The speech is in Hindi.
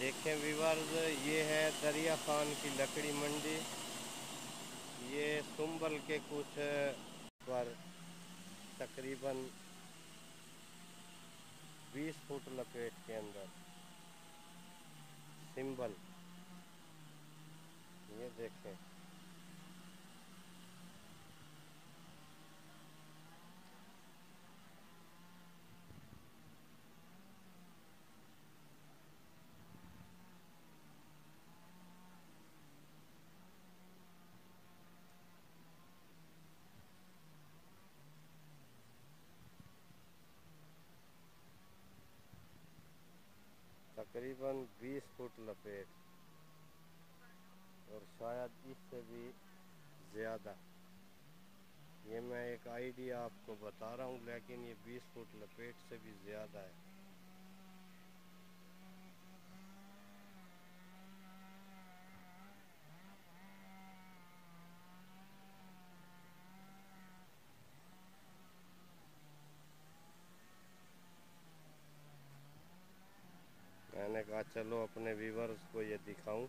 देखें विवर्ज ये है दरिया खान की लकड़ी मंडी। ये सुंबल के कुछ पर तकरीबन 20 फुट लपेट के अंदर सिंबल। ये देखें। तकरीबन 20 फुट लपेट और शायद इससे भी ज़्यादा। ये मैं एक आइडिया आपको बता रहा हूँ, लेकिन ये 20 फुट लपेट से भी ज़्यादा है। मैंने कहा चलो अपने व्यूवर्स को ये दिखाऊँ।